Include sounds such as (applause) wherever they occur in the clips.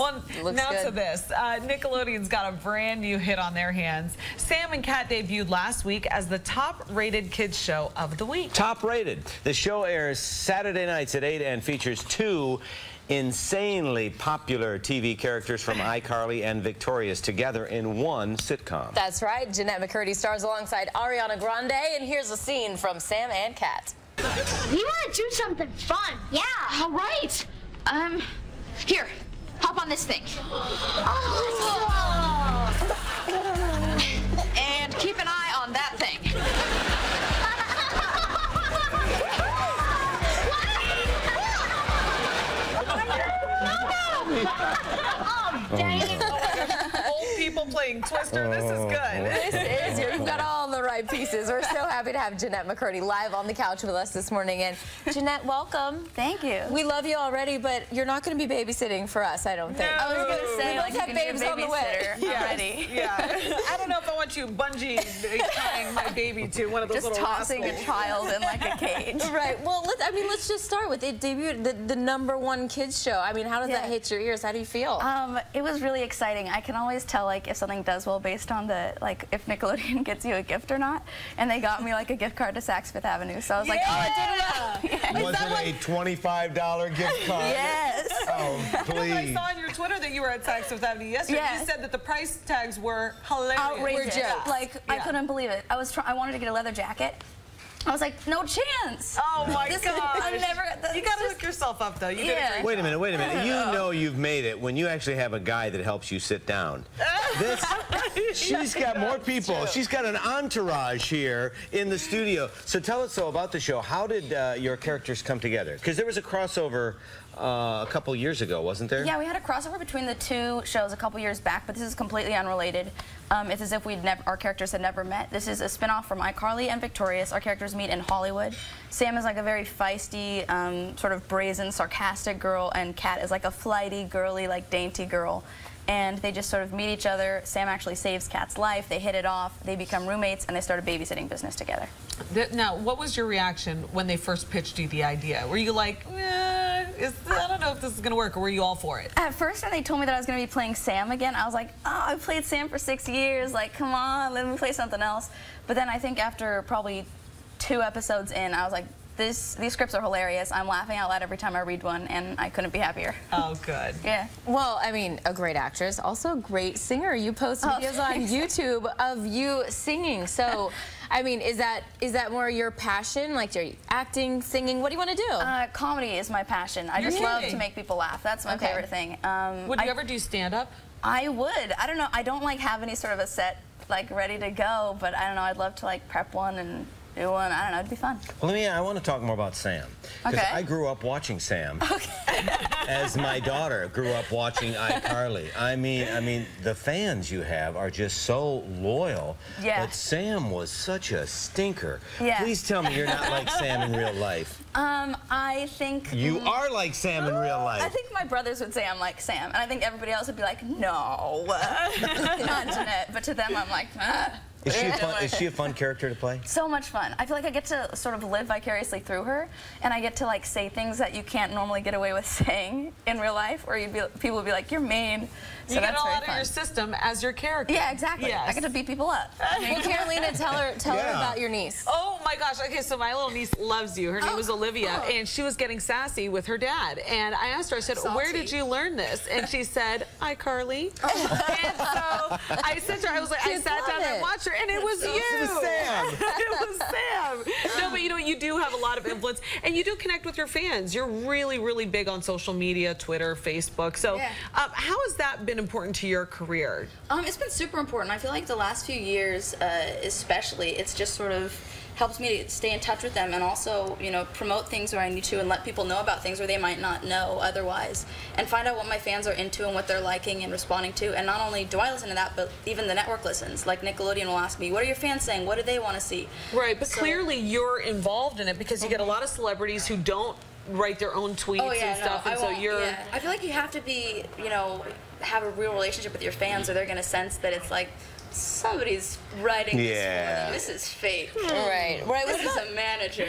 Well, Looks now good. to this. Uh, Nickelodeon's got a brand new hit on their hands. Sam and Cat debuted last week as the top-rated kids show of the week. Top rated. The show airs Saturday nights at 8 and features two insanely popular TV characters from iCarly and Victorious together in one sitcom. That's right. Jennette McCurdy stars alongside Ariana Grande, and here's a scene from Sam and Cat. We want to do something fun. Yeah. All right. Um, here, hop on this thing. (laughs) And keep an eye on that thing. Oh, dang it. Old people playing Twister. This is oh, good. This is, you've got all the pieces. We're so happy to have Jennette McCurdy live on the couch with us this morning. And Jennette, welcome. Thank you. We love you already, but you're not going to be babysitting for us, I don't think. No. I was gonna say, We like, both have can babes on the way. babysitter already. Yeah. I don't know if I want you bungee tying my baby to one of those Just little tossing a child in like a cage. (laughs) Right. Well, let, I mean, let's just start with it debuted the, the number one kids show. I mean, how does that hit your ears? How do you feel? Um, it was really exciting. I can always tell like if something does well based on the like if Nickelodeon (laughs) gets you a gift or not. And they got me like a gift card to Saks Fifth Avenue. So I was like, oh, I did well. (laughs) Was it a $25 gift (laughs) card? Yes. Oh, please. I saw on your Twitter that you were at Saks Fifth Avenue yesterday. Yeah. You said that the price tags were hilarious. outrageous. jokes. Like I couldn't believe it. I was I wanted to get a leather jacket. I was like, no chance. Oh my This is- god! I've never- You gotta hook yourself up though. You did a Yeah. Wait a minute, wait a minute. You know you've made it when you actually have a guy that helps you sit down. This, (laughs) she's got more people. She's got an entourage here in the studio. So tell us so about the show. How did uh, your characters come together? Because there was a crossover uh, a couple years ago, wasn't there? Yeah, we had a crossover between the two shows a couple years back, but this is completely unrelated. Um, it's as if we'd never, our characters had never met. This is a spin-off from iCarly and Victorious. Our characters meet in Hollywood. Sam is like a very feisty, um, sort of brazen, sarcastic girl, and Cat is like a flighty, girly, like dainty girl. And they just sort of meet each other. Sam actually saves Cat's life. They hit it off. They become roommates, and they start a babysitting business together. Th- Now, what was your reaction when they first pitched you the idea? Were you like, eh, is, I don't know if this is gonna work, or were you all for it? At first, when they told me that I was going to be playing Sam again, I was like, oh, I played Sam for six years. Like, come on, let me play something else. But then I think after probably two episodes in, I was like, this, these scripts are hilarious. I'm laughing out loud every time I read one, and I couldn't be happier. Oh, good. (laughs) Yeah. Well, I mean, a great actress, also a great singer. You post Oh, videos (laughs) on. YouTube of you singing. So, (laughs) I mean, is that is that more your passion? Like, are you acting, singing? What do you want to do? Uh, comedy is my passion. I You're just love to make people laugh. That's my Okay. favorite thing. Um, Would you I, ever do stand-up? I would. I don't know. I don't like have any sort of a set like ready to go, but I don't know. I'd love to like prep one and do one. I don't know. It'd be fun. Well, let me. I want to talk more about Sam. Because Okay. I grew up watching Sam. (laughs) As my daughter grew up watching iCarly. I mean, I mean, the fans you have are just so loyal. Yeah. But Sam was such a stinker. Yeah. Please tell me you're not like (laughs) Sam in real life. Um, I think You are like Sam in real life. I think my brothers would say I'm like Sam, and I think everybody else would be like, no, (laughs) not Jennette. But to them, I'm like, ah. Is she, a fun, is she a fun (laughs) character to play? So much fun. I feel like I get to sort of live vicariously through her, and I get to like say things that you can't normally get away with (laughs) saying in real life, or you'd be, people would be like, "You're mean." So you get it that's all very out of your system as your character. yeah, exactly. Yes. I get to beat people up. (laughs) well, Carolina, tell her tell her about your niece. Oh my gosh. Okay, so my little niece loves you. Her name Oh, was Olivia, oh. (gasps) and she was getting sassy with her dad. And I asked her, I said, Where did you learn this? And she said, iCarly. (laughs) and so I sent her, I was like, I sat down and it. watched her, and it was you. It was Sam. (laughs) it was Sam. No, but you know, you do have a lot of influence, and you do connect with your fans. You're really, really big on social media, Twitter, Facebook. So, Yeah. um, how has that been important to your career? Um, it's been super important. I feel like the last few years, uh, especially, it's just sort of helps me to stay in touch with them and also, you know, promote things where I need to and let people know about things where they might not know otherwise and find out what my fans are into and what they're liking and responding to. And not only do I listen to that, but even the network listens. Like Nickelodeon will ask me, what are your fans saying? What do they want to see? Right, but So- clearly you're involved in it because you get a lot of celebrities who don't write their own tweets Oh yeah, and stuff, no, and I so you're. Yeah. I feel like you have to be, you know, have a real relationship with your fans, or they're gonna sense that it's like somebody's writing this for Yeah. them. This is fate. Right. Right. This What is about, a manager.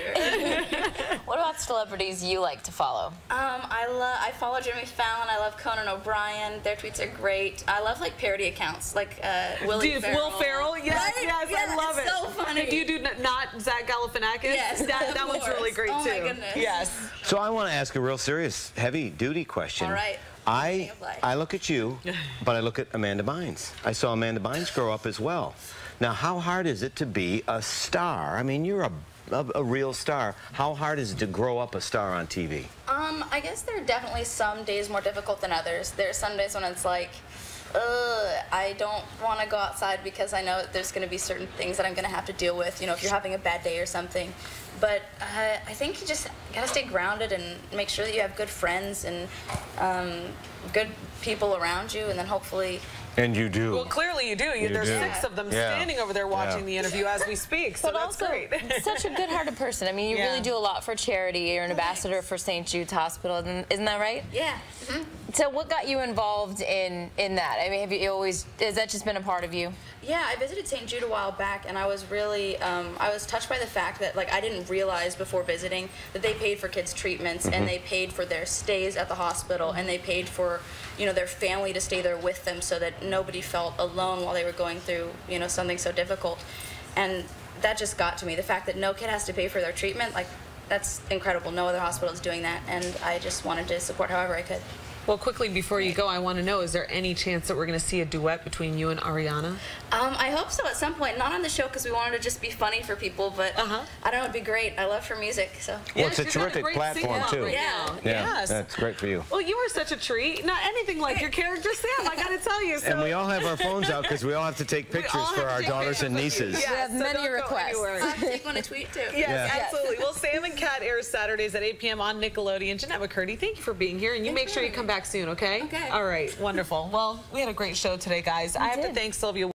(laughs) what about celebrities you like to follow? Um, I love. I follow Jimmy Fallon. I love Conan O'Brien. Their tweets are great. I love like parody accounts, like uh, Willie Do- Ferrell. Will Ferrell? Yes, Right? yes, Yeah, I love it. So funny. Do you do not Zach Galifianakis? Yes, that, of that one's really great Oh, too. Oh my goodness. Yes. So I want to ask a real serious, heavy-duty question. All right. I Anything of life. I look at you, (laughs) but I look at Amanda Bynes. I saw Amanda Bynes grow up as well. Now, how hard is it to be a star? I mean, you're a a, a real star. How hard is it to grow up a star on TV? Um, I guess there are definitely some days more difficult than others. There are some days when it's like, Ugh, I don't want to go outside because I know that there's going to be certain things that I'm going to have to deal with. You know, if you're having a bad day or something. But uh, I think you just gotta stay grounded and make sure that you have good friends and um, good people around you, and then hopefully And you do. Well, clearly you do. You, You there's do. six of them Yeah. standing over there watching Yeah. the interview as we speak. So But that's also, great. such a (laughs) good-hearted person. I mean, you Yeah. really do a lot for charity. You're an ambassador for St. Jude's Hospital, isn't isn't that right? yeah. mhm. So, what got you involved in in that? I mean, have you always has that just been a part of you? Yeah, I visited St. Jude a while back, and I was really, um, I was touched by the fact that, like, I didn't realize before visiting that they paid for kids' treatments, and they paid for their stays at the hospital, and they paid for, you know, their family to stay there with them, so that nobody felt alone while they were going through, you know, something so difficult, and that just got to me. The fact that no kid has to pay for their treatment, like, that's incredible. No other hospital is doing that, and I just wanted to support however I could. Well, quickly before you go, I want to know: is there any chance that we're going to see a duet between you and Ariana? Um, I hope so at some point. Not on the show because we wanted to just be funny for people, but Uh-huh. I don't know, it'd be great. I love her music, so. Well, it's a terrific great platform, sing-along too. Right Yeah. now. yeah, Yes. that's great for you. Well, you are such a treat. Not anything like your character, Sam. I got to tell you. So And we all have our phones out because we all have to take pictures for our daughters and pictures with you. nieces. Yeah, have so many requests. anywhere. I'll take one to tweet too. Yes, Yeah. absolutely. Well, Sam and Cat airs Saturdays at 8 p.m. on Nickelodeon. Jennette McCurdy, thank you for being here, and you make sure you come back soon, okay? Okay. All right, wonderful. Well, we had a great show today, guys. I have to thank Sylvia.